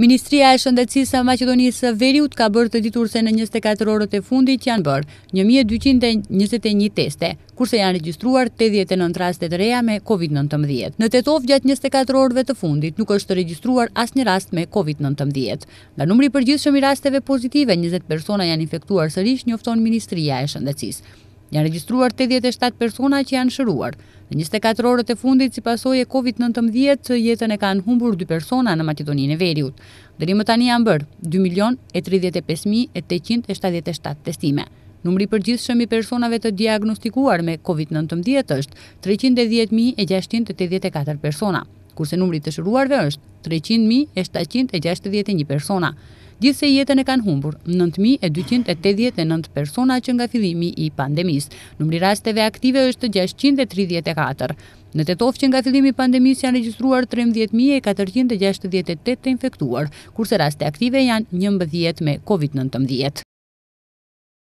Ministria e Shëndetësisë së Maqedonisë së Veriut ka bërë të ditur se në 24 orët e fundit janë bërë 1221 teste, kurse janë regjistruar 89 raste të reja me COVID-19. Në Tetovë gjatë 24 orëve të fundit nuk është regjistruar asnjë rast me COVID-19. Nga numri i përgjithshëm i rasteve pozitive, 20 persona janë infektuar sërish, njofton Ministria e Shëndetësisë. Janë regjistruar tetëdhjetë e shtatë persona që janë shëruar. Në njëzet e katër orët e fundit, si pasojë e Covid nëntëmbëdhjetë, jetën e kanë humbur dy persona në Maqedoninë e Veriut. Deri më tani janë bërë dy milion e tridhjetë e pesë mijë e tetëqind e shtatëdhjetë e shtatë testime. Numri i përgjithshëm i personave të diagnostikuar me Covid nëntëmbëdhjetë është treqind e dhjetë mijë e gjashtëqind e tetëdhjetë e katër persona. kurse numri i të shëruarve është treqind mijë e shtatëqind e gjashtëdhjetë e një persona. Gjithsej jetën e kanë humbur nëntë mijë e dyqind e tetëdhjetë e nëntë persona që nga fillimi i pandemisë. Numri i rasteve aktive është gjashtëqind e tridhjetë e katër. Në Tetovë që nga fillimi i pandemisë janë regjistruar trembëdhjetë mijë e katërqind e gjashtëdhjetë e tetë të infektuar, kurse raste aktive janë njëmbëdhjetë me Covid nëntëmbëdhjetë.